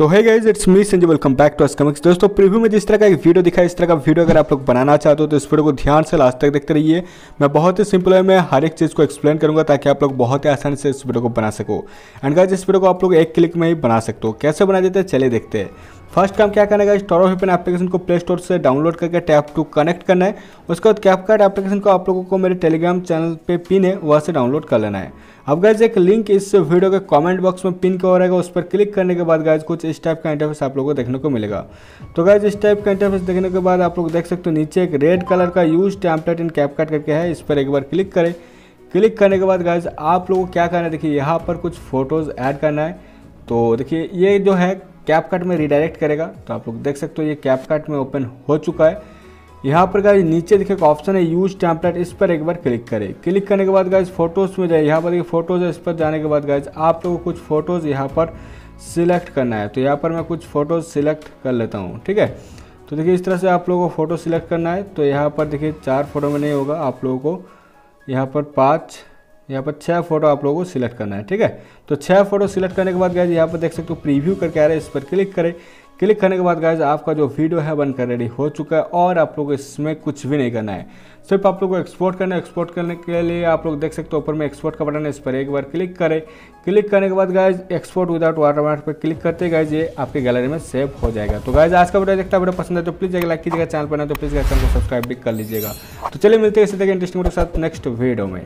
तो है guys it's me Sanjay welcome back to comics दोस्तों प्रीव्यू में जिस तरह का एक वीडियो दिखा इस तरह का वीडियो अगर आप लोग बनाना चाहते हो तो इस वीडियो को ध्यान से लास्ट तक देखते रहिए। मैं बहुत ही सिंपल है, मैं हर एक चीज़ को एक्सप्लेन करूँगा ताकि आप लोग बहुत ही आसानी से इस वीडियो को बना सको। एंड गाइज़ इस वीडियो को आप लोग एक क्लिक में ही बना सकते हो। कैसे बना देते हैं? चले देखते हैं। फ़र्स्ट काम क्या करना है स्टोर ऑफ़ ओपन एप्लीकेशन को प्ले स्टोर से डाउनलोड करके टैप टू कनेक्ट करना है। उसके बाद कैपकार्ट एप्लीकेशन को आप लोगों को मेरे टेलीग्राम चैनल पे पिन है, वहाँ से डाउनलोड कर लेना है। अब गाइज़ एक लिंक इस वीडियो के कमेंट बॉक्स में पिन किया रहेगा। उस पर क्लिक करने के बाद गाइज़ कुछ इस टाइप का इंटरफेस आप लोगों को देखने को मिलेगा। तो गाइज़ इस टाइप का इंटरफेस देखने के बाद आप लोग देख सकते हो नीचे एक रेड कलर का यूज़ टैम्पलेट इन कैपकार्ट करके है। इस पर एक बार क्लिक करें। क्लिक करने के बाद गाइज़ आप लोगों को क्या करना है? देखिए, यहाँ पर कुछ फ़ोटोज़ ऐड करना है। तो देखिए, ये जो है कैप कट में रिडायरेक्ट करेगा तो आप लोग देख सकते हो ये कैप कट में ओपन हो चुका है। यहाँ पर गाइज़ नीचे देखिए एक ऑप्शन है यूज़ टैंपलेट इस पर एक बार क्लिक करें। क्लिक करने के बाद गाइज़ फ़ोटोज़ में जाए। यहाँ पर देखिए फ़ोटोज़ है, इस पर जाने के बाद गाइज़ आप लोगों को कुछ फ़ोटोज़ यहाँ पर सिलेक्ट करना है। तो यहाँ पर मैं कुछ फ़ोटोज़ सिलेक्ट कर लेता हूँ, ठीक है? तो देखिए इस तरह से आप लोगों को फ़ोटो सिलेक्ट करना है। तो यहाँ पर देखिए चार फ़ोटो में नहीं होगा, आप लोगों को यहाँ पर पाँच यहाँ पर छः फ़ोटो आप लोगों को सिलेक्ट करना है, ठीक है? तो छः फ़ोटो सिलेक्ट करने के बाद गए यहाँ पर देख सकते हो प्रीव्यू करके आ रहा है, इस पर क्लिक करें। क्लिक करने के बाद गाइज़ आपका जो वीडियो है बनकर रेडी हो चुका है और आप लोग इसमें कुछ भी नहीं करना है। सिर्फ़ आप लोग को एक्सपोर्ट करना है एक्सपोर्ट करने के लिए आप लोग देख सकते हो ऊपर में एक्सपोर्ट का बटन है, इस पर एक बार क्लिक करें। क्लिक करने के बाद गाइज़ एक्सपोर्ट विदाउट वाटरमार्क पर क्लिक करते गाइज़ ये आपके गैलरी में सेव हो जाएगा। तो गाइज़ आज का वीडियो देखता वीडियो पसंद है तो प्लीज़ एक लाइक कीजिएगा चैनल पर ना तो प्लीज़ चैनल को सब्सक्राइब भी कर लीजिएगा। तो चलिए मिलते हैं इसी तरह इंटरेस्टिंग के साथ नेक्स्ट वीडियो में।